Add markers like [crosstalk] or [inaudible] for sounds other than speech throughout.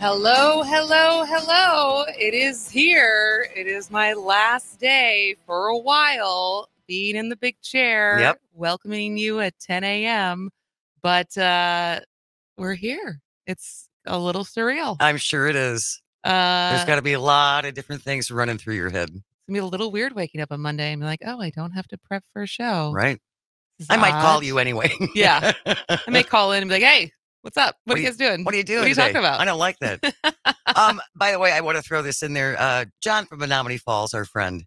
Hello, hello, hello. It is here. It is my last day for a while being in the big chair, Yep. welcoming you at 10 a.m. But uh, we're here. It's a little surreal. I'm sure it is. Uh, There's got to be a lot of different things running through your head, it's gonna be a little weird waking up on Monday and be like, oh, I don't have to prep for a show. right? I might call you anyway. Yeah. [laughs] I may call in and be like, hey, what's up? What, What are you guys doing? What are you doing? What are you today? talking about? I don't like that. [laughs] um, by the way, I want to throw this in there. Uh, John from Menomonee Falls, our friend,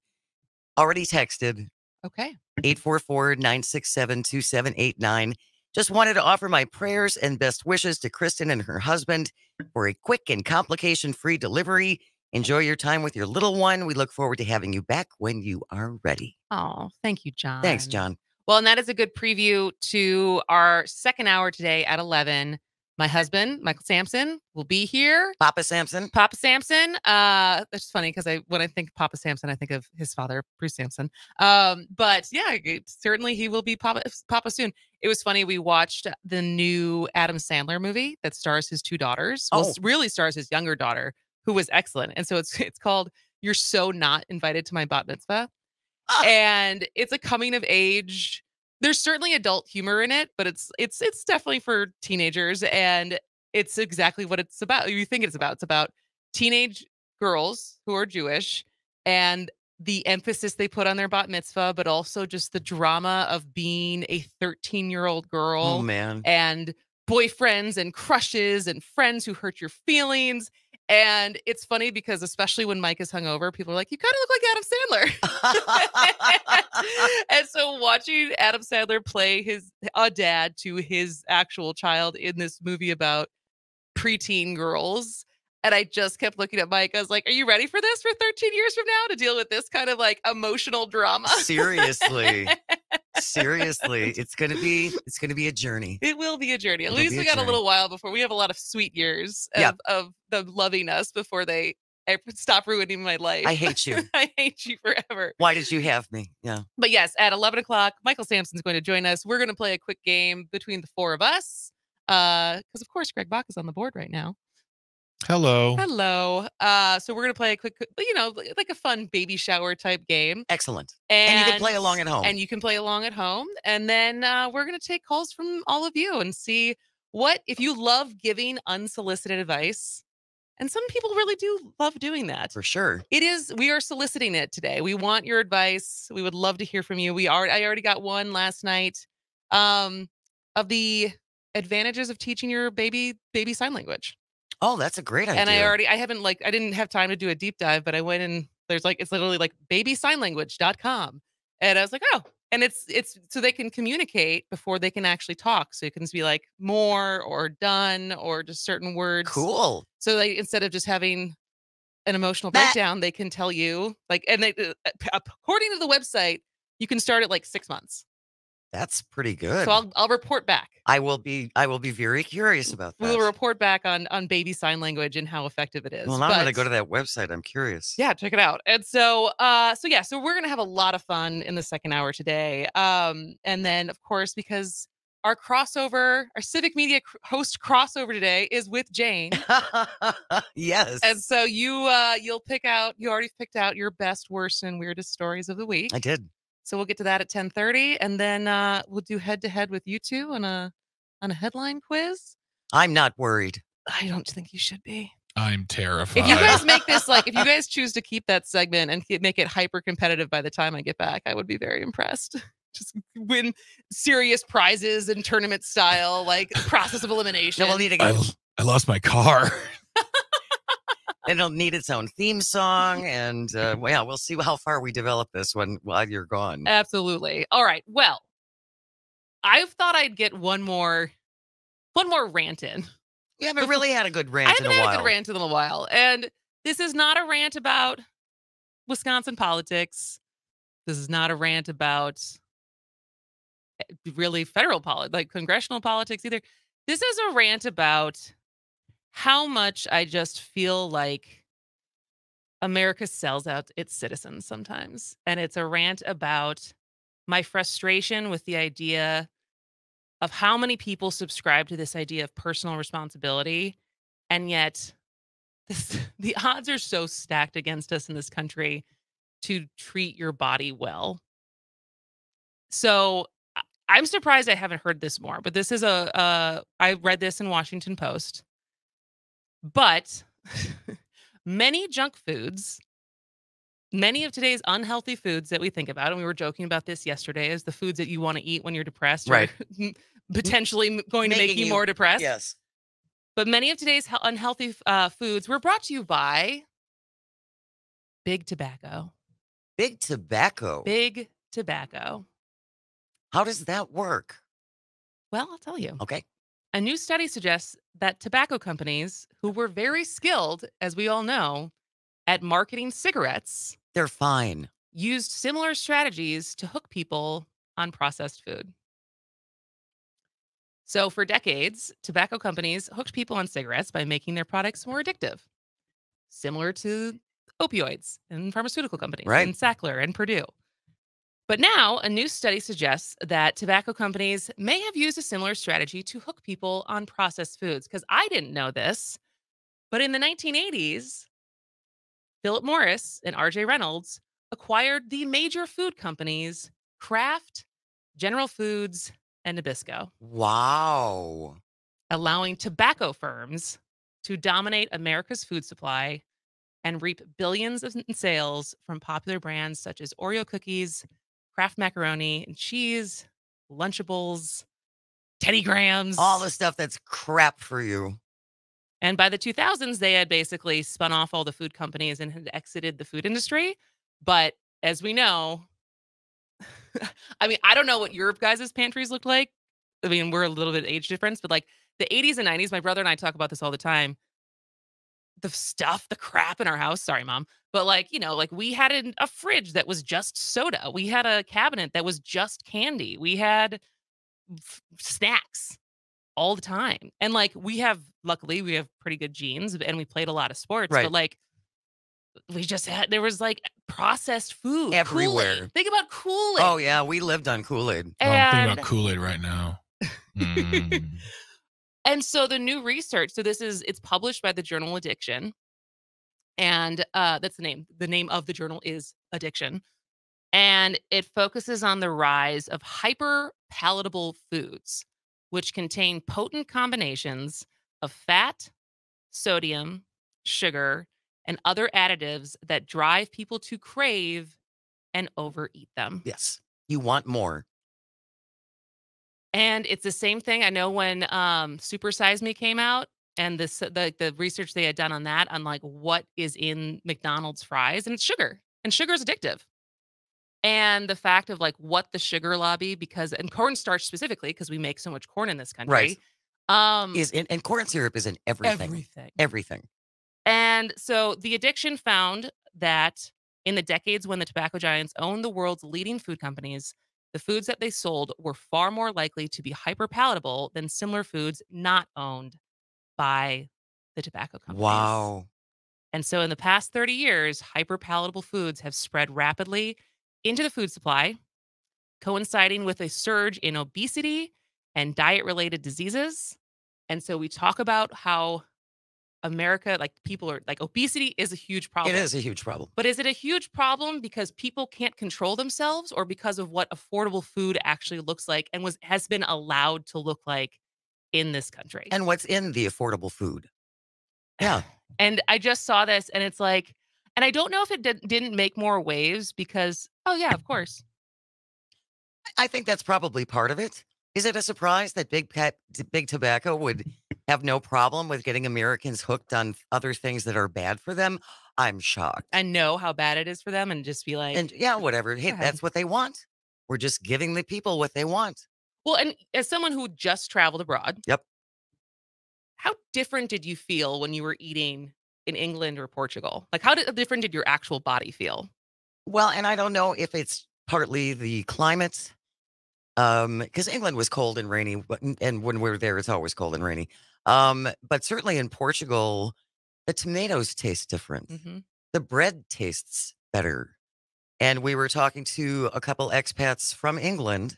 already texted okay. 844 967 2789. Just wanted to offer my prayers and best wishes to Kristin and her husband for a quick and complication free delivery. Enjoy your time with your little one. We look forward to having you back when you are ready. Oh, thank you, John. Thanks, John. Well, and that is a good preview to our second hour today at 11. My husband, Michael Sampson, will be here. Papa Sampson. Papa Sampson. Uh, it's funny because I when I think Papa Sampson, I think of his father, Bruce Sampson. Um, but yeah, certainly he will be Papa Papa soon. It was funny. We watched the new Adam Sandler movie that stars his two daughters. Well, Oh. s- really stars his younger daughter, who was excellent. And so it's [laughs] it's called "You're So Not Invited to My Bat Mitzvah," Ah. And it's a coming of age. There's certainly adult humor in it, but it's it's it's definitely for teenagers, and it's exactly what it's about. You think it's about? It's about teenage girls who are Jewish and the emphasis they put on their bat mitzvah, but also just the drama of being a 13 year old girl Oh, man. and boyfriends and crushes and friends who hurt your feelings. And it's funny because, especially when Mike is hungover, people are like, "You kind of look like Adam Sandler." [laughs] and so, watching Adam Sandler play his a dad to his actual child in this movie about preteen girls. And I just kept looking at Mike. I was like, Are you ready for this for 13 years from now to deal with this kind of like emotional drama? Seriously. [laughs] Seriously. It's gonna be it's gonna be a journey. It will be a journey. At It'll least we got a little while before we have a lot of sweet years of, Yeah. of them loving us before they stop ruining my life. I hate you. [laughs] I hate you forever. Why did you have me? Yeah. But yes, at 11 o'clock, Michael Sampson's going to join us. We're going to play a quick game between the four of us. Uh, because, of course, Greg Bach is on the board right now. Hello. Hello. Uh, so we're going to play a quick, you know, like a fun baby shower type game. Excellent. And, And, you can play along at home. And you can play along at home. And then uh, we're going to take calls from all of you and see what, if you love giving unsolicited advice, and some people really do love doing that. for sure. It is, we are soliciting it today. We want your advice. We would love to hear from you. We are, I already got one last night um, of the advantages of teaching your baby baby sign language. Oh, that's a great idea. And I already, I haven't like, I didn't have time to do a deep dive, but I went and there's like, it's literally like babysignlanguage.com. And I was like, oh, and it's, it's so they can communicate before they can actually talk. So it can just be like more or done or just certain words. cool. So they, instead of just having an emotional That- breakdown, they can tell you like, and they, uh, according to the website, you can start at like six months. That's pretty good. So I'll, I'll report back. I will be I will be very curious about that. We will report back on, on baby sign language and how effective it is. well, now I'm gonna go to that website. I'm curious. yeah check it out and so uh so yeah so we're gonna have a lot of fun in the second hour today um and then of course because our crossover our civic media host crossover today is with jane [laughs] yes. and so you uh you'll pick out you already picked out your best worst and weirdest stories of the week I did. So we'll get to that at 10 30 and then uh we'll do head to head with you two on a on a headline quiz I'm not worried. i don't think you should be I'm terrified. If you guys make this like, if you [laughs] guys choose to keep that segment and make it hyper competitive by the time I get back, I would be very impressed. [laughs] Just win serious prizes and tournament style, like process of elimination. No, we'll need to I, get, l- I lost my car. [laughs] it'll need its own theme song, and uh, well, yeah, we'll see how far we develop this when while you're gone. Absolutely. All right. Well, I thought I'd get one more, one more rant in. We haven't really had a good rant I in haven't a had while. a good rant in a while, and this is not a rant about Wisconsin politics. This is not a rant about eh, really federal politics, like congressional politics either. This is a rant about how much I just feel like America sells out its citizens sometimes. And it's a rant about my frustration with the idea of how many people subscribe to this idea of personal responsibility and yet this, [laughs] the odds are so stacked against us in this country to treat your body well. So I'm surprised I haven't heard this more, but this is a uh I read this in Washington Post. But [laughs] many junk foods, many of today's unhealthy foods that we think about, and we were joking about this yesterday, is the foods that you want to eat when you're depressed, Right. [laughs] potentially going to make you, you- more depressed. Yes. But many of today's unhealthy uh, foods were brought to you by Big Tobacco. Big tobacco. Big Tobacco. How does that work? Well, I'll tell you. Okay. A new study suggests that tobacco companies, who were very skilled, as we all know, at marketing cigarettes, They're fine. used similar strategies to hook people on processed food. So, for decades, tobacco companies hooked people on cigarettes by making their products more addictive, similar to opioids and pharmaceutical companies Right. and Sackler and Purdue. But now, a new study suggests that tobacco companies may have used a similar strategy to hook people on processed foods. Because I didn't know this, but in the 1980s, Philip Morris and RJ Reynolds acquired the major food companies Kraft, General Foods, and Nabisco, Wow. allowing tobacco firms to dominate America's food supply and reap billions of in sales from popular brands such as Oreo cookies, Kraft macaroni and cheese, Lunchables, Teddy Grahams. All the stuff that's crap for you. And by the 2000s, they had basically spun off all the food companies and had exited the food industry. But as we know, [laughs] I mean, I don't know what your guys' pantries looked like. I mean, we're a little bit age difference, but like the 80s and 90s, my brother and I talk about this all the time. The stuff, the crap in our house. Sorry, mom. But like, you know, like we had an, a fridge that was just soda. We had a cabinet that was just candy. We had f- snacks all the time. And like we have luckily we have pretty good genes and we played a lot of sports, Right. but like we just had there was like processed food Everywhere. Kool-Aid. Think about Kool-Aid. Oh, yeah. We lived on Kool Aid. Oh, I'm thinking And about Kool Aid right now. Mm. [laughs] and so the new research, so this is it's published by the journal Addiction. And uh that's the name. The name of the journal is Addiction. And it focuses on the rise of hyper palatable foods, which contain potent combinations of fat, sodium, sugar, and other additives that drive people to crave and overeat them. Yes. You want more. And it's the same thing. I know when um Super Size Me came out and this the the research they had done on that on like what is in McDonald's fries and it's sugar. And sugar is addictive. And the fact of like what the sugar lobby because and cornstarch specifically because we make so much corn in this country. Right. Um Is in, and corn syrup is in everything. everything. Everything. And so the addiction found that in the decades when the tobacco giants owned the world's leading food companies, the foods that they sold were far more likely to be hyper palatable than similar foods not owned by the tobacco companies. Wow. And so in the past 30 years, hyper palatable foods have spread rapidly into the food supply, coinciding with a surge in obesity and diet related diseases. And so we talk about how America, like people are like obesity is a huge problem. It is a huge problem. But is it a huge problem because people can't control themselves or because of what affordable food actually looks like and was has been allowed to look like in this country? And what's in the affordable food? Yeah. [sighs] And I just saw this and it's like, and I don't know if it did, didn't make more waves because, oh, yeah, of course. I think that's probably part of it. Is it a surprise that big Pet, big tobacco would have no problem with getting Americans hooked on other things that are bad for them? I'm shocked. I know how bad it is for them and just be like, And yeah, whatever. Hey, that's what they want. We're just giving the people what they want. well, and as someone who just traveled abroad, Yep. how different did you feel when you were eating in England or Portugal? Like, how did, uh, different did your actual body feel? Well, and I don't know if it's partly the climate, um, because England was cold and rainy, and when we're there, it's always cold and rainy. Um, but certainly in Portugal, the tomatoes taste different. hmm the bread tastes better. And we were talking to a couple expats from England,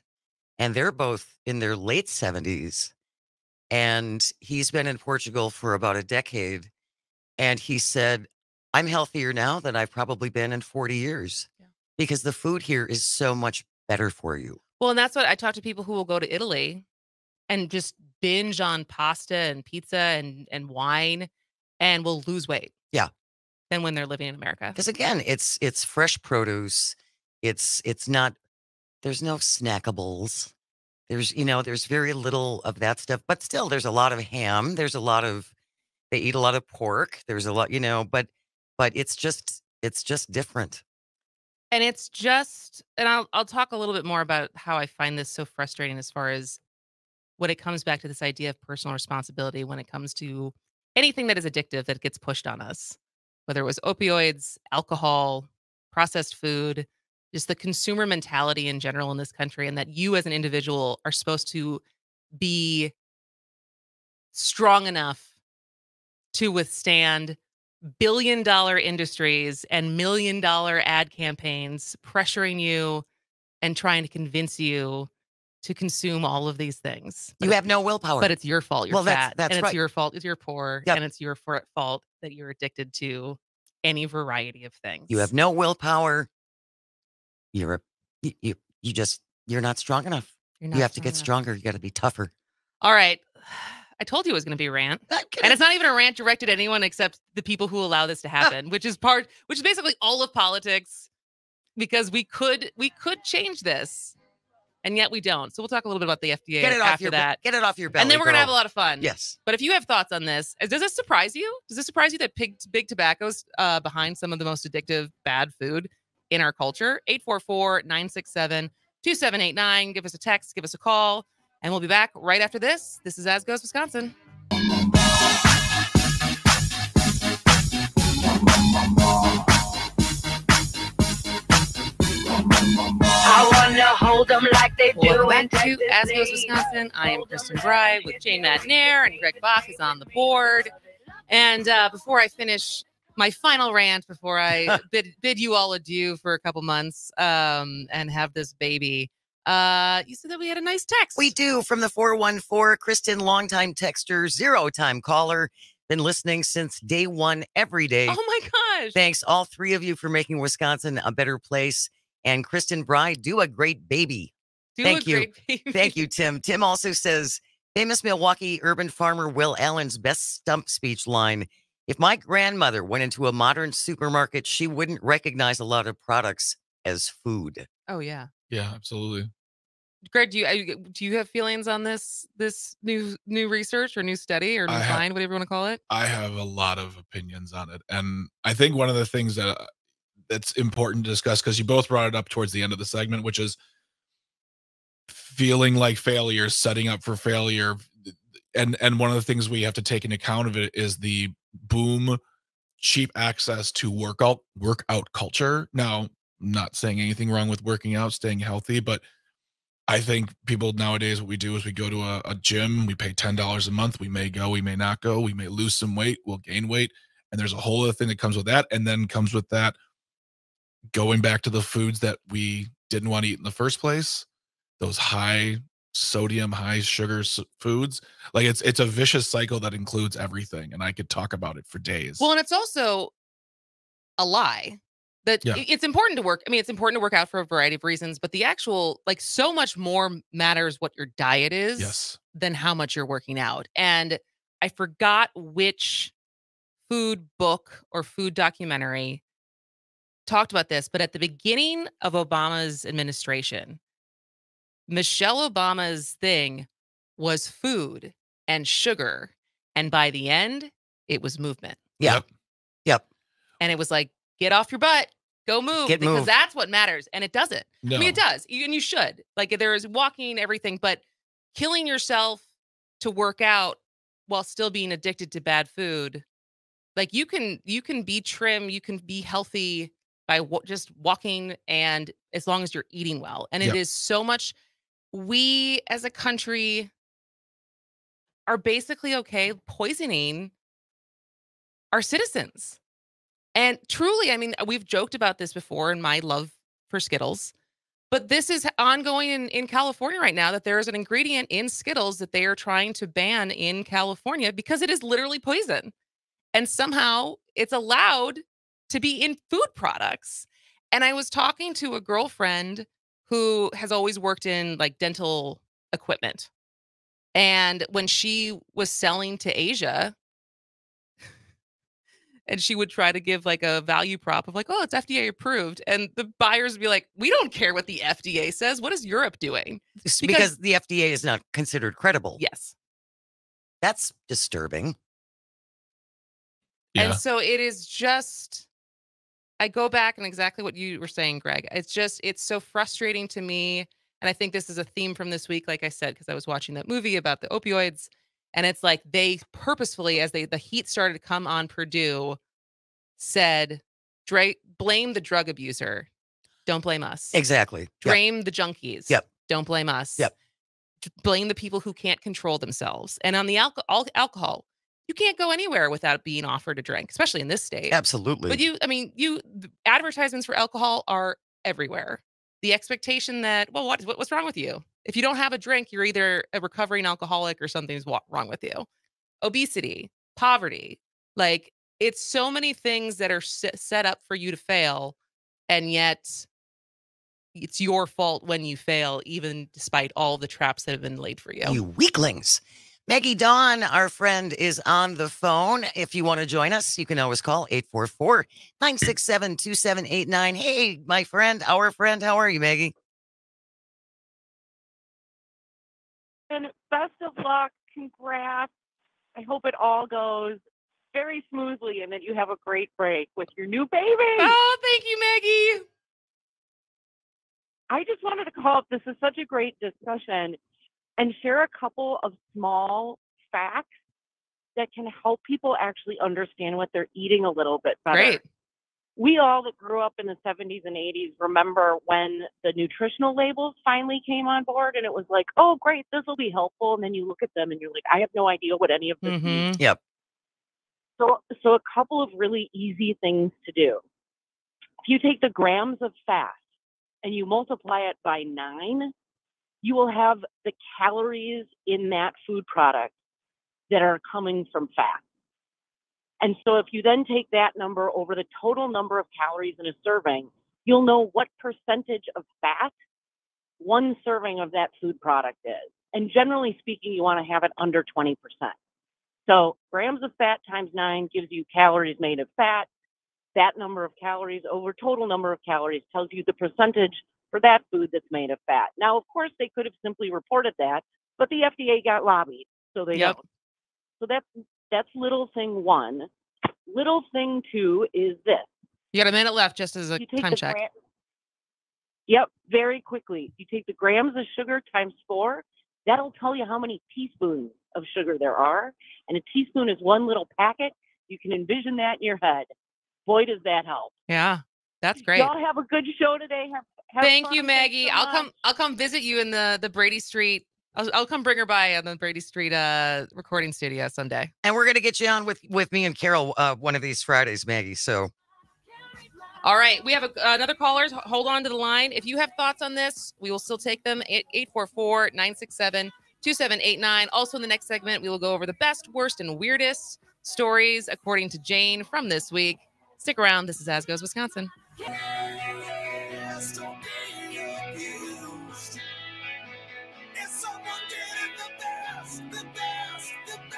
and they're both in their late 70s. And he's been in Portugal for about a decade. And he said, I'm healthier now than I've probably been in 40 years Yeah. because the food here is so much better for you. Well, and that's what I talk to people who will go to Italy and just binge on pasta and pizza and and wine and will lose weight. Yeah. Than when they're living in America. Because again, it's it's fresh produce. It's it's not there's no snackables. There's you know, there's very little of that stuff, but still there's a lot of ham. There's a lot of they eat a lot of pork. There's a lot, you know, but but it's just it's just different. And it's just and I'll I'll talk a little bit more about how I find this so frustrating as far as when it comes back to this idea of personal responsibility when it comes to anything that is addictive that gets pushed on us whether it was opioids alcohol processed food just the consumer mentality in general in this country and that you as an individual are supposed to be strong enough to withstand billion dollar industries and million dollar ad campaigns pressuring you and trying to convince you to consume all of these things. But You have no willpower. but it's your fault. You're Well, that's- fat, that's and it's right. your fault. It's your poor, Yep. and it's your for- fault that you're addicted to any variety of things. you have no willpower. You're a you you, you just you're not strong enough. You're You have to get enough. stronger. You got to be tougher. All right, I told you it was going to be a rant. And it's not even a rant directed at anyone except the people who allow this to happen, which is part, which is basically all of politics, because we could we could change this, and yet we don't. So we'll talk a little bit about the FDA get it off your that, get it off your belly. and then we're gonna have a lot of fun. Yes. But if you have thoughts on this, does this surprise you? Does this surprise you that big big tobacco's uh, behind some of the most addictive bad food in our culture? 844-967-2789. Give us a text, give us a call, and we'll be back right after this. This is As Goes Wisconsin. I wanna hold them like they do Welcome back to As Goes Wisconsin. I am Kristin Brey with Jane Matenaer and Greg Bach is on the board. And uh, before I finish my final rant, before I [laughs] bid bid you all adieu for a couple months um, and have this baby, uh, you said that we had a nice text. We do from the 414 Kristin, longtime texter, zero time caller. Been listening since day one every day. Oh my gosh! Thanks, all three of you, for making Wisconsin a better place. And Kristin Brey, do a great baby. Do thank a you. [laughs] baby. Thank you, Tim. Tim also says famous Milwaukee urban farmer Will Allen's best stump speech line If my grandmother went into a modern supermarket, she wouldn't recognize a lot of products as food. Oh yeah, Yeah, absolutely. Greg. Do you uh, do you have feelings on this this new new research or new study or new I ha- find, whatever you want to call it? I have a lot of opinions on it, and I think one of the things that uh, that's important to discuss because you both brought it up towards the end of the segment, which is feeling like failure, setting up for failure, and and one of the things we have to take into account of it is the boom, cheap access to workout workout culture. Now, not saying anything wrong with working out, staying healthy, but I think people nowadays, what we do is we go to a, a gym, we pay $10 a month. We may go, we may not go, we may lose some weight, we'll gain weight. And there's a whole other thing that comes with that. And then comes with that going back to the foods that we didn't want to eat in the first place, those high sodium, high sugar foods. Like it's it's a vicious cycle that includes everything. And I could talk about it for days. Well, and it's also a lie that Yeah. it's important to work. I mean, it's important to work out for a variety of reasons, but the actual, like, so much more matters what your diet is yes. than how much you're working out. And I forgot which food book or food documentary talked about this, but at the beginning of Obama's administration, Michelle Obama's thing was food and sugar. And by the end, it was movement. Yeah. Yep. Yep. And it was like, get off your butt, go move, Get because moved. that's what matters. And it doesn't. No. I mean, it does, and you should. Like, there is walking, everything, but killing yourself to work out while still being addicted to bad food, like you can, you can be trim, you can be healthy by wa- just walking, and as long as you're eating well. And it Yep. is so much. We as a country are basically okay poisoning our citizens. And truly, I mean, we've joked about this before in my love for Skittles, but this is ongoing in, in California right now that there is an ingredient in Skittles that they are trying to ban in California because it is literally poison. and somehow it's allowed to be in food products. And I was talking to a girlfriend who has always worked in like dental equipment. And when she was selling to Asia, and she would try to give like a value prop of like, oh, it's FDA approved. And the buyers would be like, we don't care what the FDA says. What is Europe doing? Because- because the FDA is not considered credible. Yes. That's disturbing. Yeah. And so it is just, I go back and exactly what you were saying, Greg. It's just, it's so frustrating to me. And I think this is a theme from this week, like I said, because I was watching that movie about the opioids. And it's like they purposefully, as they the heat started to come on Purdue, said, Dre, blame the drug abuser. Don't blame us. Exactly. Yep. Blame the junkies. Yep. Don't blame us. Yep. Blame the people who can't control themselves. And on the alcohol, alcohol, you can't go anywhere without being offered a drink, especially in this state. Absolutely. But you, I mean, you advertisements for alcohol are everywhere. The expectation that, well, what, what what's wrong with you? If you don't have a drink, you're either a recovering alcoholic or something's wrong with you. Obesity, poverty, like it's so many things that are set, up for you to fail, and yet it's your fault when you fail, even despite all the traps that have been laid for you. you weaklings. Maggie Dawn, our friend, is on the phone. If you want to join us, you can always call 844 967 2789. Hey, my friend, our friend, how are you, Maggie? Best of luck. Congrats. I hope it all goes very smoothly and that you have a great break with your new baby. Oh, thank you, Maggie. I just wanted to call up. This is such a great discussion and share a couple of small facts that can help people actually understand what they're eating a little bit better. Great. We all that grew up in the 70s and 80s remember when the nutritional labels finally came on board and it was like, oh, great, this will be helpful. And then you look at them and you're like, I have no idea what any of this means. Mhm. So, so a couple of really easy things to do. If you take the grams of fat and you multiply it by nine, you will have the calories in that food product that are coming from fat. And so if you then take that number over the total number of calories in a serving, you'll know what percentage of fat one serving of that food product is. And generally speaking, you want to have it under 20%. So grams of fat times nine gives you calories made of fat. That number of calories over total number of calories tells you the percentage for that food that's made of fat. Now, of course, they could have simply reported that, but the FDA got lobbied, so they Yep. don't. So that's that's little thing one. Little thing two is this. You got a minute left just as a time check. Yep, very quickly. You take the grams of sugar times four. That'll tell you how many teaspoons of sugar there are. And a teaspoon is one little packet. You can envision that in your head. Boy, does that help. Yeah. That's great. Y'all have a good show today. Have, have Thank fun. you, Maggie. so I'll come. I'll come visit you in the the Brady Street. I'll, I'll come bring her by on the Brady Street uh recording studio Sunday. And we're going to get you on with, with me and Carol uh, one of these Fridays, Maggie. So All right, we have a, another caller. Hold on to the line. If you have thoughts on this, we will still take them. 844 967 2789. Also, in the next segment, we will go over the best, worst, and weirdest stories according to Jane from this week. Stick around. This is As Goes Wisconsin.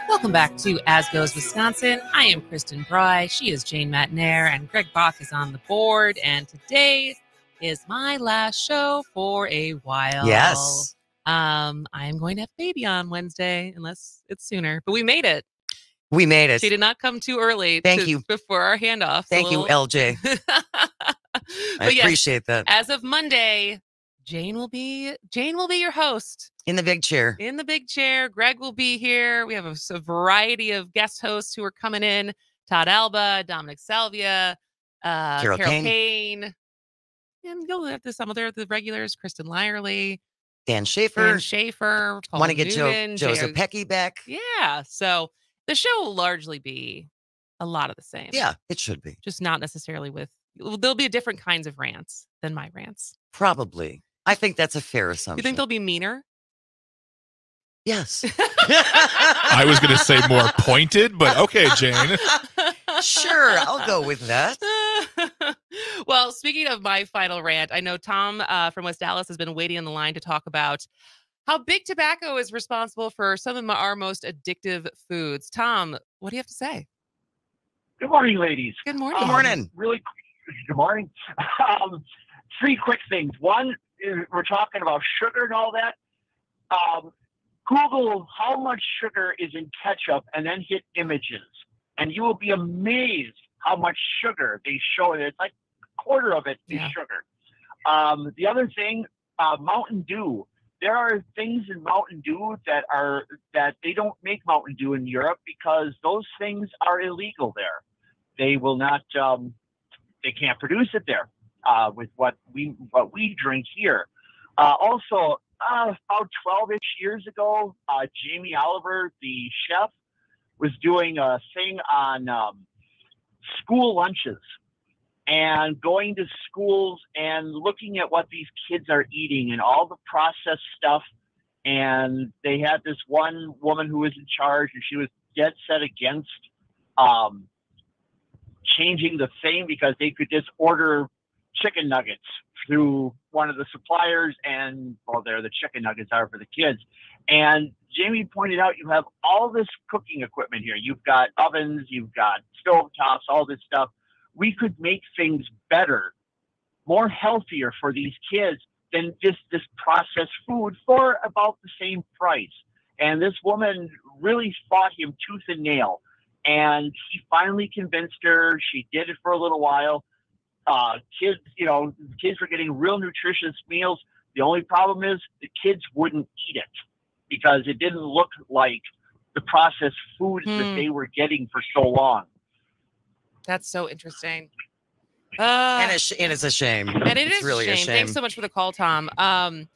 Welcome back to As Goes Wisconsin. I am Kristin Brey. She is Jane Matenaer, and Greg Bach is on the board. And today is my last show for a while. yes, Um, I am going to have baby on Wednesday, unless it's sooner. But we made it. we made it. She did not come too early. Thank to- you. before our handoff. Thank you, LJ. [laughs] I but yes, appreciate that. as of Monday, Jane will be Jane will be your host In the big chair. in the big chair. Greg will be here. We have a variety of guest hosts who are coming in. Todd Alba, Dominic Salvia, uh, Carol Carol, Kane. Kane. And you'll have to some of the, the regulars, Kristen Lyerly, Dan Shafer. Dan Shafer, Want to get Joe, Newman, Joe J.R. Zepecki back? Yeah. So the show will largely be a lot of the same. Yeah, it should be. Just not necessarily with, there'll be different kinds of rants than my rants. Probably. I think that's a fair assumption. You think they'll be meaner? Yes. [laughs] I was going to say more pointed, but okay, Jane. sure, I'll go with that. [laughs] well, speaking of my final rant, I know Tom uh, from West Allis has been waiting on the line to talk about how big tobacco is responsible for some of our most addictive foods. Tom, what do you have to say? Good morning, ladies. Good morning. Good Um, morning. really, [laughs] good morning. Um, three quick things. One, we're talking about sugar and all that. Um, Google how much sugar is in ketchup and then hit images, and you will be amazed how much sugar they show. it. It's like a quarter of it is Yeah. sugar. Um, the other thing, uh, Mountain Dew. There are things in Mountain Dew that are that they don't make Mountain Dew in Europe because those things are illegal there. They will not. Um, they can't produce it there uh, with what we what we drink here. Uh, also, uh, about 12-ish years ago, uh, Jamie Oliver, the chef, was doing a thing on um, school lunches and going to schools and looking at what these kids are eating and all the processed stuff. And they had this one woman who was in charge, and she was dead set against um, changing the thing because they could just order chicken nuggets through one of the suppliers and well there the chicken nuggets are for the kids. And jamie pointed out you have all this cooking equipment here. You've got ovens you've got stove tops all this stuff. We could make things better more healthier for these kids than just this processed food for about the same price. And this woman really fought him tooth and nail. And he finally convinced her. She did it for a little while uh, kids, you know, kids were getting real nutritious meals. The only problem is the kids wouldn't eat it because it didn't look like the processed foods that Hmm. they were getting for so long. That's so interesting. Uh, and, it's, and it's a shame. and it it's is really a shame. Thanks so much for the call, Tom. Um,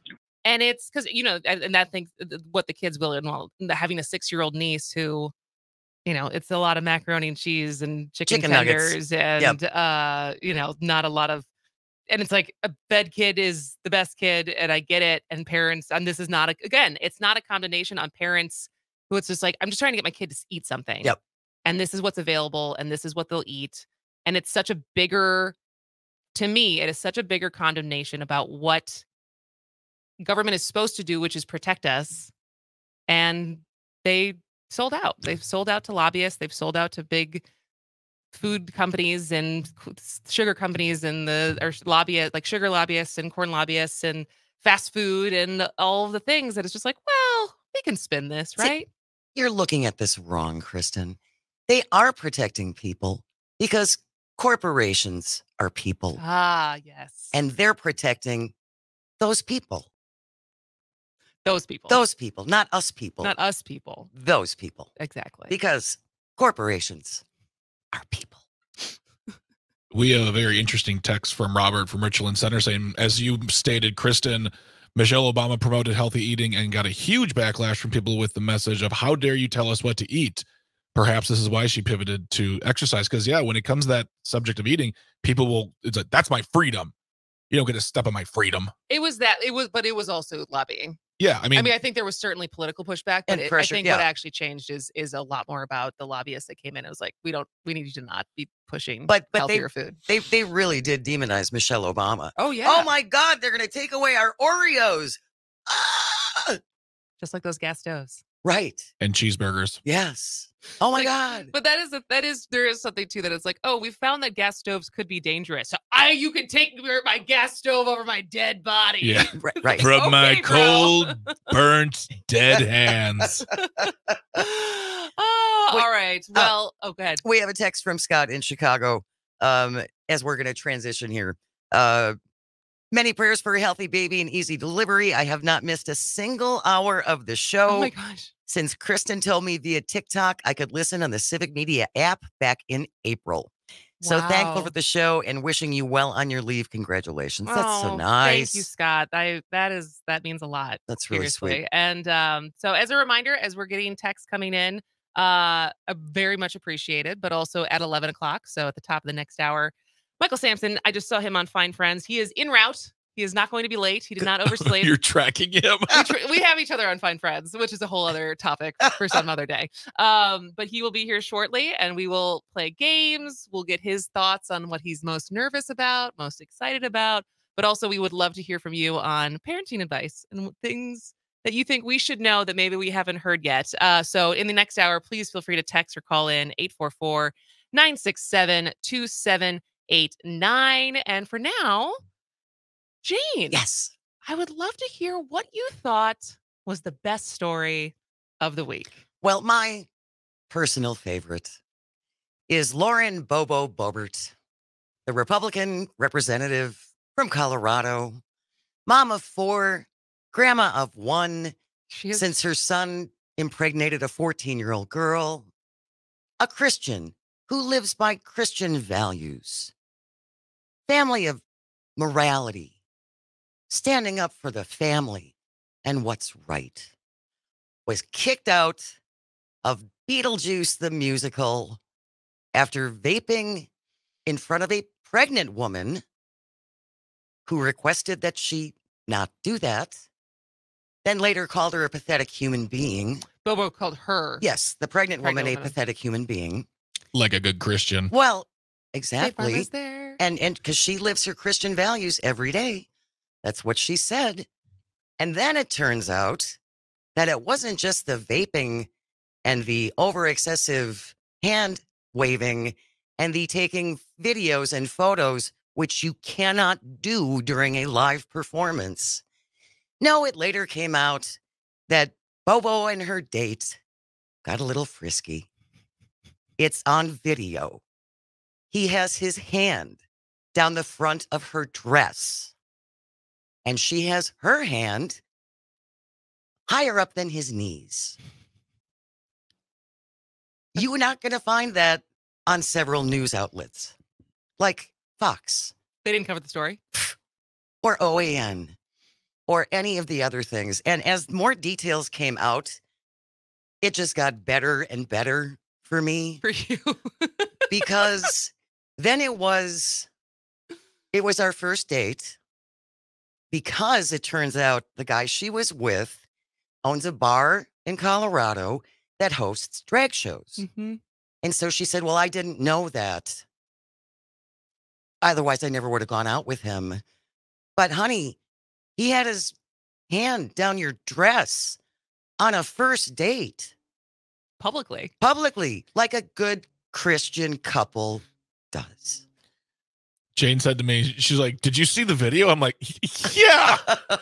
and it's because you know, and, and that thing, what the kids will, and well, having a six-year-old niece who, you know, it's a lot of macaroni and cheese and chicken, Chicken nuggets. tenders, and uh, you know, not a lot of. And it's like a bed kid is the best kid, and I get it. And parents, and this is not a, again, it's not a condemnation on parents who it's just like I'm just trying to get my kid to eat something. Yep. And this is what's available, and this is what they'll eat, and it's such a bigger to me, it is such a bigger condemnation about what government is supposed to do, which is protect us. And they sold out. They've sold out to lobbyists. They've sold out to big food companies and sugar companies and the or lobbyist like sugar lobbyists and corn lobbyists and fast food and all of the things that it's just like, well, we can spin this, See, right? You're looking at this wrong, Kristin. They are protecting people because corporations are people Ah, yes. and they're protecting those people. Those people. Those people, not us people. not us people. those people. Exactly. Because corporations are people. We have a very interesting text from Robert from Richland Center saying, as you stated, Kristin, Michelle Obama promoted healthy eating and got a huge backlash from people with the message of how dare you tell us what to eat. Perhaps this is why she pivoted to exercise. Because yeah, when it comes to that subject of eating, people will it's like that's my freedom. You don't get to step on my freedom. it was that it was but it was also lobbying. Yeah, I mean, I mean, I think there was certainly political pushback, but And it, pressure, I think what actually changed is is a lot more about the lobbyists that came in. It was like, we don't, we need you to not be pushing But- but they- healthier food. They they really did demonize Michelle Obama. Oh yeah, Oh my God, they're gonna take away our Oreos. Ah! just like those gas stoves. Right. and cheeseburgers. Yes. Oh my Like, God. But that is a, that is there is something too that it's like, oh, we found that gas stoves could be dangerous. So I, you can take my gas stove over my dead body. Yeah. Right. right. From [laughs] my bro. cold, burnt, dead hands. [laughs] [laughs] oh, Wait, all right. Well, oh, go ahead. we have a text from Scott in Chicago. Um, as we're going to transition here. Uh, many prayers for a healthy baby and easy delivery. I have not missed a single hour of the show Oh my gosh. Since Kristin told me via TikTok I could listen on the Civic Media app back in April. So thankful for the show and wishing you well on your leave. Congratulations. That's so Oh, nice. Thank you, Scott. I that is that means a lot. That's really seriously. sweet. And um, so as a reminder, as we're getting texts coming in, uh, very much appreciated, but also at 11 o'clock. So at the top of the next hour, Michael Sampson, I just saw him on Find Friends. He is in route. He is not going to be late. He did not [laughs] oversleep. You're tracking him. we, tr- we have each other on Find Friends, which is a whole other topic for some other day. Um, but he will be here shortly and we will play games. We'll get his thoughts on what he's most nervous about, most excited about. But also, we would love to hear from you on parenting advice and things that you think we should know that maybe we haven't heard yet. Uh, so, in the next hour, please feel free to text or call in 844 967 2789. And for now, Jane. Yes. I would love to hear what you thought was the best story of the week. Well, my personal favorite is Lauren Bobo Boebert, the Republican representative from Colorado, mom of four, grandma of one, She is since her son impregnated a 14 year old girl, a Christian who lives by Christian values, family of morality, standing up for the family and what's right, was kicked out of Beetlejuice the musical after vaping in front of a pregnant woman who requested that she not do that, then later called her a pathetic human being. Bobo called her. Yes, the pregnant, Pregnant woman, a pathetic human being. like a good Christian. Well, State Farm exactly. is there. And and because she lives her Christian values every day. That's what she said. And then it turns out that it wasn't just the vaping and the over excessive hand waving and the taking videos and photos, which you cannot do during a live performance. No, it later came out that Bobo and her date got a little frisky. It's on video. He has his hand down the front of her dress, and she has her hand higher up than his knees. You're not going to find that on several news outlets like Fox they didn't cover the story. [sighs] or OAN or any of the other things. And as more details came out, it just got better and better for me [laughs] For you. because then it was it was our first date because it turns out the guy she was with owns a bar in Colorado that hosts drag shows. Mhm. And so she said, Well, I didn't know that. Otherwise, I never would have gone out with him. But, honey, he had his hand down your dress on a first date Publicly. publicly, like a good Christian couple does. Jane said to me, she's like, Did you see the video? I'm like, Yeah,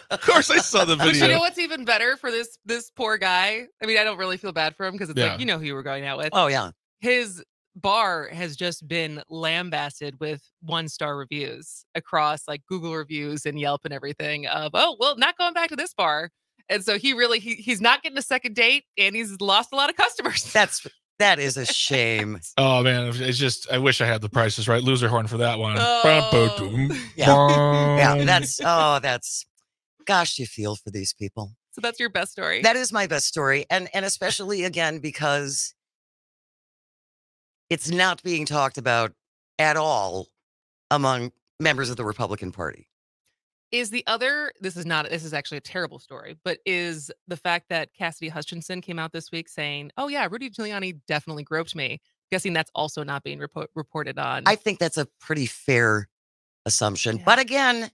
of course I saw the But you know what's even better for this this poor guy? I mean, I don't really feel bad for him because it's Yeah. like you know who you were going out with. oh, yeah. His bar has just been lambasted with one star reviews across like Google reviews and Yelp and everything of oh well not going back to this bar. And so he really he, he's not getting a second date and he's lost a lot of customers. That's that is a shame. [laughs] Oh man, it's just I wish I had the prices right. Loser horn for that one. Oh. Yeah. Yeah, Yeah, that's oh, that's gosh, you feel for these people. so that's your best story. That is my best story. And and especially again because it's not being talked about at all among members of the Republican Party. Is the other this is not this is actually a terrible story but is the fact that cassidy hutchinson came out this week saying oh yeah rudy giuliani definitely groped me guessing that's also not being repo- reported on I think that's a pretty fair assumption. Yeah. But again,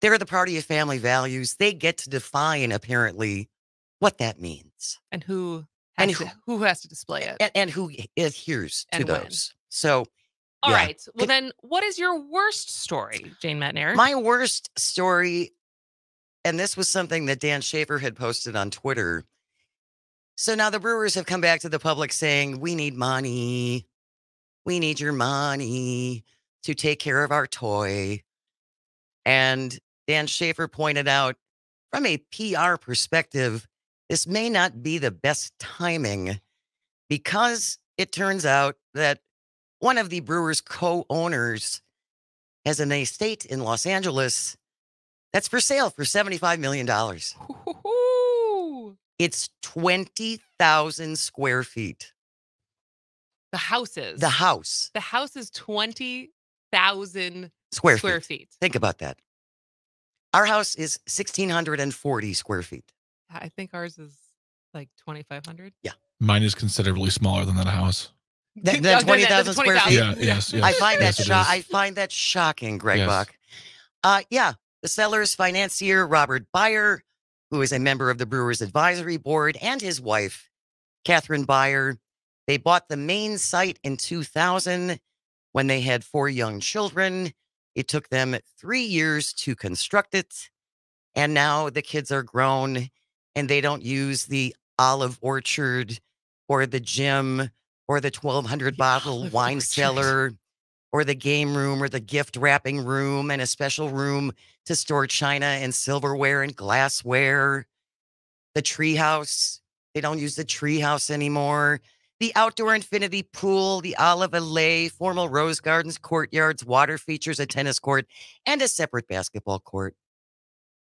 they're the party of family values. They get to define apparently what that means and who has and to, who- who has to display it and, and who adheres to And when. those. So All yeah. right well then what is your worst story jane matenaer My worst story, and this was something that Dan Shafer had posted on Twitter. So now the Brewers have come back to the public saying, We need money. We need your money to take care of our toy. And Dan Shafer pointed out from a PR perspective, this may not be the best timing because it turns out that one of the Brewers co owners has an estate in Los Angeles that's for sale for $75 million. It's 20,000 square feet. the house is. The house, the house is 20000 square, square feet. feet Think about that. Our house is 1,640 square feet. I think ours is like 2,500. Yeah. Mine is considerably smaller than that house. Than- Oh, than 20,000 square feet? Yeah, yes, yes. I find yes, that sho- I find that shocking, Greg Yes. Buck. Uh, yeah, the seller's financier Robert Byer, who is a member of the Brewers Advisory Board, and his wife, Catherine Byer, they bought the main site in 2000 when they had four young children. It took them three years to construct it, and now the kids are grown, and they don't use the olive orchard or the gym or the 1200 bottle olive wine cellar or the game room or the gift wrapping room and a special room to store china and silverware and glassware. The treehouse, they don't use the treehouse anymore. The outdoor infinity pool, the olive alley, formal rose gardens, courtyards, water features, a tennis court, and a separate basketball court.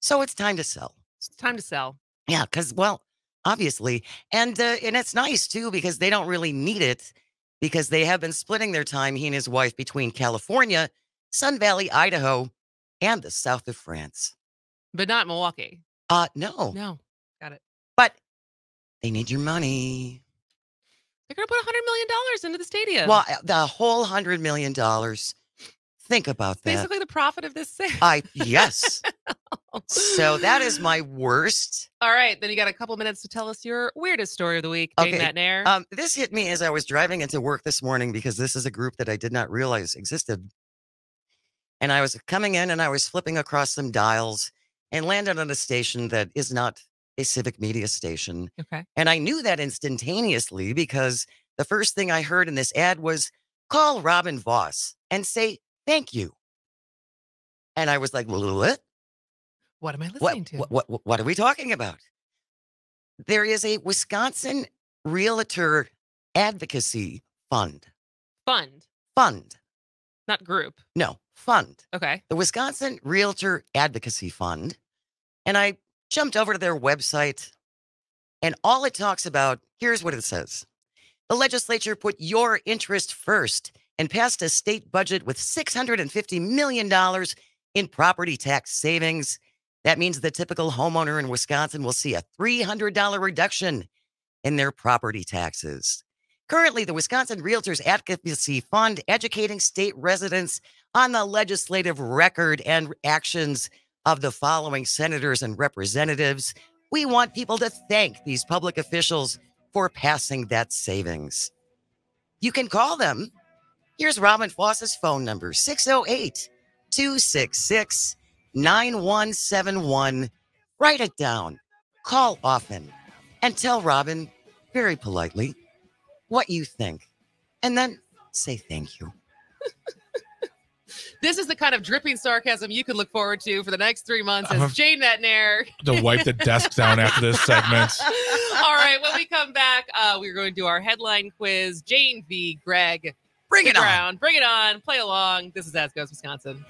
So it's time to sell. It's time to sell. Yeah, because well, obviously, and uh, and it's nice too because they don't really need it because they have been splitting their time he and his wife between California, Sun Valley, Idaho, and the south of France. But not Milwaukee. Uh no, No. Got it. but they need your money. They're going to put $100 million into the stadium. Well, uh, the whole hundred million dollars. Think about that. Basically, the profit of this sale. I yes. [laughs] so that is my worst. All right. Then you got a couple minutes to tell us your weirdest story of the week. Jane Okay, Matenaer. Um, this hit me as I was driving into work this morning because this is a group that I did not realize existed. And I was coming in and I was flipping across some dials and landed on a station that is not a civic media station. okay. And I knew that instantaneously because the first thing I heard in this ad was call Robin Vos and say thank you. And I was like, what? What am I What, listening to? what, what, what are we talking about? There is a Wisconsin Realtor Advocacy Fund. Fund, Fund. not group. No, fund. Okay. The Wisconsin Realtor Advocacy Fund. And I jumped over to their website, and all it talks about here's what it says The legislature put your interest first and passed a state budget with $650 million in property tax savings. That means the typical homeowner in Wisconsin will see a $300 reduction in their property taxes. Currently, the Wisconsin Realtors Advocacy Fund educating state residents on the legislative record and actions of the following senators and representatives. We want people to thank these public officials for passing that savings. You can call them. Here's Robin Vos's phone number 608 266 9171. Write it down. Call often and tell Robin very politely what you think. And then say thank you. [laughs] This is the kind of dripping sarcasm you can look forward to for the next three months I'm as Jane Matenaer. to wipe the desk down after this segment. [laughs] All right. When we come back, uh, we're going to do our headline quiz. Jane v. Greg. Bring it on. around. Bring it on. Play along. This is As Goes Wisconsin.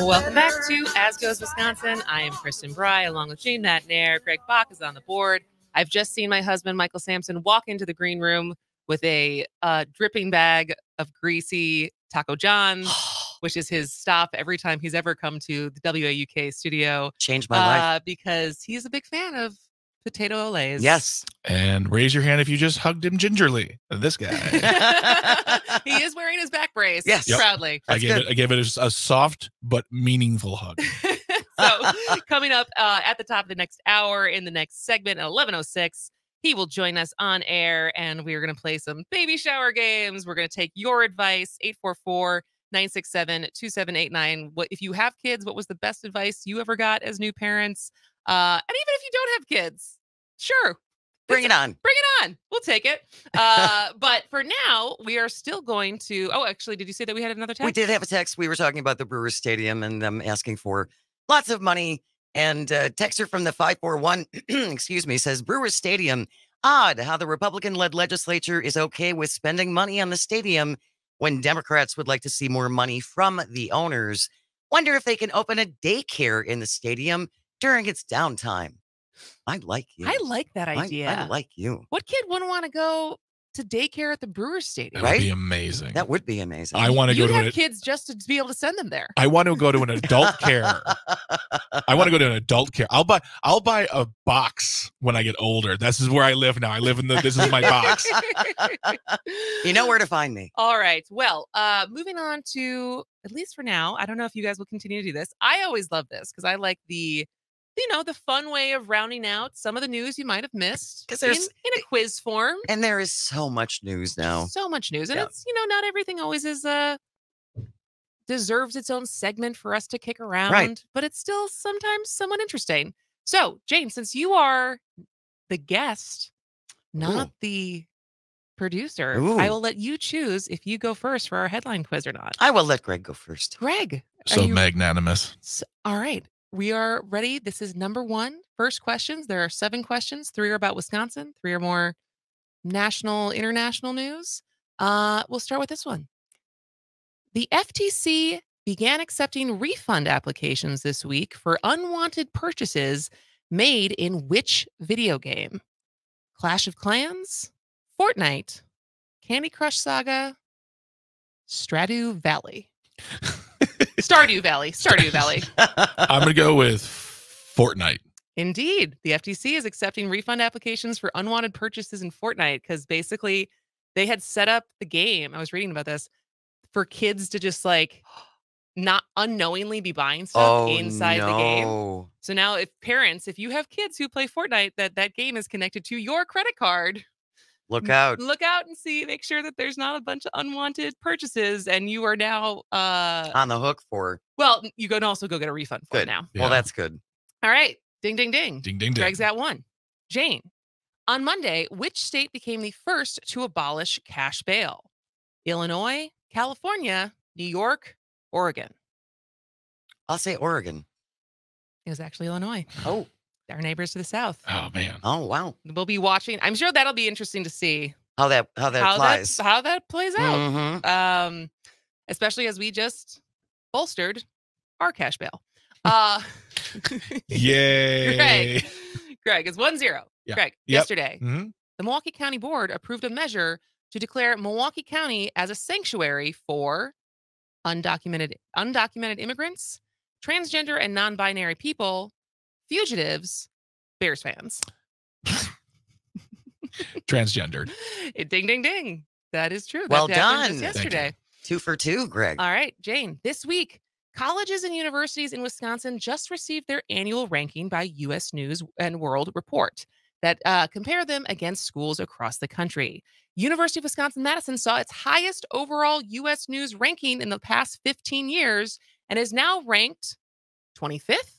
Welcome back to As Goes Wisconsin. I am Kristin Brey along with Jane Matenaer. Greg Bach is on the board. I've just seen my husband, Michael Sampson, walk into the green room with a uh, dripping bag of greasy Taco John's, [gasps] [gasps] which is his stop every time he's ever come to the WAUK studio Changed my life. uh, because he's a big fan of potato Olés. Yes. And raise your hand if you just hugged him gingerly. This guy. [laughs] [laughs] he is wearing his back brace Yes. Yep. proudly. I gave good. it. I gave it a, a soft but meaningful hug. [laughs] so coming up uh, at the top of the next hour in the next segment at 1106 he will join us on air and we're going to play some baby shower games we're going to take your advice 844 967 2789 what if you have kids what was the best advice you ever got as new parents uh, and even if you don't have kids sure Bring it on. bring it on we'll take it uh, but for now we are still going to oh actually did you say that we had another text We did have a text. We were talking about the Brewers Stadium and them asking for lots of money. And uh, texter from the 541, [clears throat] excuse me, says Brewers Stadium. Odd how the Republican led legislature is okay with spending money on the stadium when Democrats would like to see more money from the owners. Wonder if they can open a daycare in the stadium during its downtime. I like you. I like that I- idea. I, like you. what kid wouldn't want to go to daycare at the Brewers Stadium? Right? That would be amazing. That would be amazing. I want to go You'd to have an kids just to be able to send them there. I want to go to an adult care. I want to go to an adult care. I'll buy I'll buy a box when I get older. This is where I live now. I live in the this is my box. [laughs] you know where to find me. All right. Well, uh, moving on to at least for now. I don't know if you guys will continue to do this. I always love this because I like the, you know, the fun way of rounding out some of the news you might have missed 'Cause in, there's- in a quiz form. And there is so much news now. So much news, and Yeah. it's you know not everything always is uh deserves its own segment for us to kick around, but it's still sometimes somewhat interesting. So, Jane, since you are the guest, not Ooh. the producer, I will let you choose if you go first for our headline quiz or not. I will let Greg go first. Greg, So you- magnanimous. all right. We are ready. This is number one. First questions. There are seven questions. Three are about Wisconsin. Three are more national, international news. Uh, we'll start with this one. The FTC began accepting refund applications this week for unwanted purchases made in which video game? Clash of Clans, Fortnite, Candy Crush Saga, Stardew Valley. Stardew Valley. Stardew Valley. [laughs] I'm gonna go with Fortnite. Indeed, the FTC is accepting refund applications for unwanted purchases in Fortnite because basically they had set up the game. I was reading about this for kids to just like not unknowingly be buying stuff oh, inside the game. So now, if parents, if you have kids who play Fortnite, that that game is connected to your credit card, Look out. look out and see, make sure that there's not a bunch of unwanted purchases, and you are now, uh, On the hook for. well, you can also go get a refund for it Good. now. Yeah. Well, that's good. All right, ding, ding, ding. Ding ding ding. Greg's at one. Jane, on Monday, which state became the first to abolish cash bail? Illinois, California, New York, Oregon. I'll say Oregon. It was actually Illinois, Oh. Our neighbors to the south. Oh man. Oh, wow. We'll be watching. I'm sure that'll be interesting to see How that how that how applies. that how that plays out. Mhm. Um, especially as we just bolstered our cash bail. Uh, [laughs] Yay. Greg, Greg is one zero. Yeah. Greg, Yep. yesterday, Mhm. the Milwaukee County Board approved a measure to declare Milwaukee County as a sanctuary for undocumented undocumented immigrants, transgender and non-binary people, fugitives, Bears fans. [laughs] Transgendered. [laughs] Ding ding ding. That is true. Well that done. just Thank you. yesterday. Two for two, Greg. All right, Jane. This week, colleges and universities in Wisconsin just received their annual ranking by U.S. News and World Report that uh, compare them against schools across the country. University of Wisconsin Madison saw its highest overall U.S. News ranking in the past 15 years and is now ranked 25th,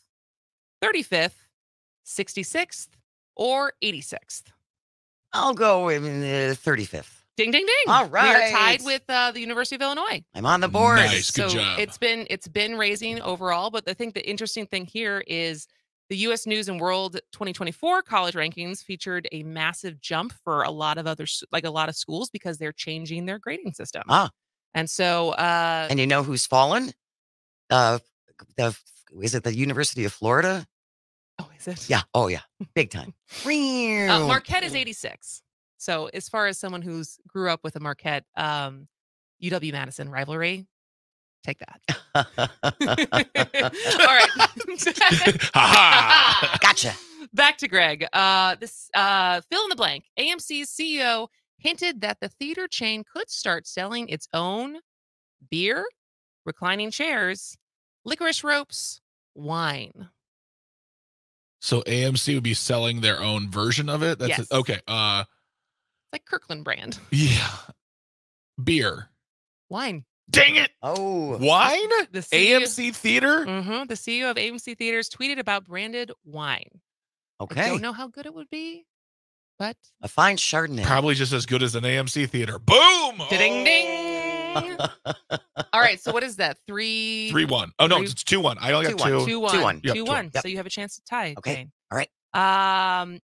35th, 66th, or 86th. I'll go in the 35th. Ding ding ding! All right, we are tied with uh, the University of Illinois. I'm on the board. Nice. Good so job. it's been it's been raising overall, but I think the interesting thing here is the U.S. News and World 2024 college rankings featured a massive jump for a lot of other like a lot of schools because they're changing their grading system. Ah. and so uh, And you know who's fallen? Uh, the is it the University of Florida? Oh, is it? Yeah. Oh, yeah. Big time. [laughs] Uh, Marquette is 86. So as far as someone who's grew up with a Marquette um, UW Madison rivalry, take that. [laughs] All right. [laughs] Ha ha. Gotcha. Back to Greg. Uh, this uh, fill in the blank. AMC's CEO hinted that the theater chain could start selling its own beer, reclining chairs, licorice ropes, wine. So AMC would be selling their own version of it. That's Yes. it. okay. Uh, It's like Kirkland brand yeah. Beer. wine. Dang it. Oh, Wine. The CEO, AMC Theater. Mhm, the CEO of AMC Theaters tweeted about branded wine. Okay. I okay. don't know how good it would be, but A fine Chardonnay. Probably just as good as an AMC Theater. Boom. ding Oh. ding. All right. So what is that? Three Three one. Oh no, Three- it's two one. I only got 2-1. two. Two one. Two one. Yep, Two two one. Yep. So you have a chance to tie. Okay. Jane. All right. Um,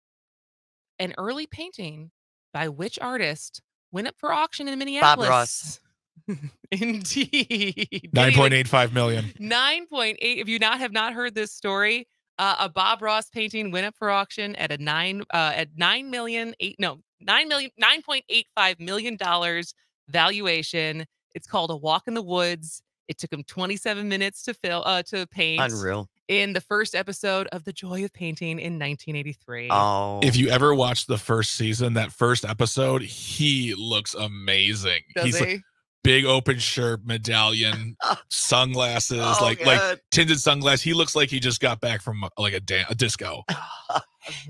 an early painting by which artist went up for auction in Minneapolis? Bob Ross. [laughs] Indeed. Nine point eight five million. Nine point eight. If you not have not heard this story, Uh, a Bob Ross painting went up for auction at a nine uh, at nine million eight no nine million nine point eight five million dollars valuation. It's called A Walk in the Woods. It took him 27 minutes to fill uh, to paint Unreal. in the first episode of The Joy of Painting in 1983. Oh. If you ever watched the first season, that first episode, he looks amazing. Does He's he? like big open shirt, medallion, [laughs] sunglasses, Oh, like like tinted sunglasses. He looks like he just got back from uh, like a, dan- a disco.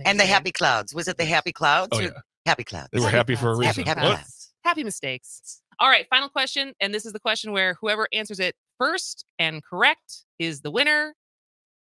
and the happy clouds. Was it the happy clouds? Oh or- yeah, Happy clouds. they were happy for a reason. Happy What? clouds. happy mistakes. All right, final question. And this is the question where whoever answers it first and correct is the winner.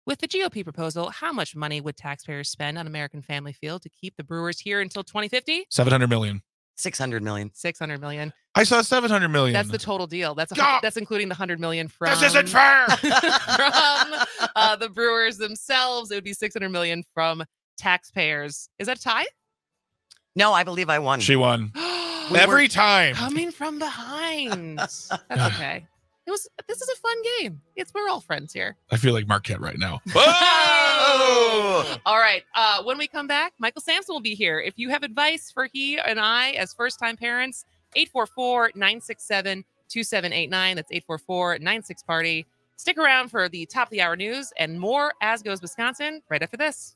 With the GOP proposal, how much money would taxpayers spend on American Family Field to keep the Brewers here until 2050? Seven hundred million. 600 million. 600 million. I saw seven hundred million. That's the total deal. That's a, hun- that's including the 100 million from this isn't fair. [laughs] from uh, the Brewers themselves. It would be 600 million from taxpayers. Is that a tie? No, I believe I won. she won [gasps] [gasps] We every time. coming from behind. [laughs] That's okay. It was. This is a fun game. It's we're all friends here. I feel like Marquette right now. [laughs] Oh! All right. Uh, when we come back, Michael Sampson will be here. If you have advice for he and I as first time parents, 844 967 2789. That's 844 96 Party. Stick around for the top of the hour news and more As Goes Wisconsin right after this.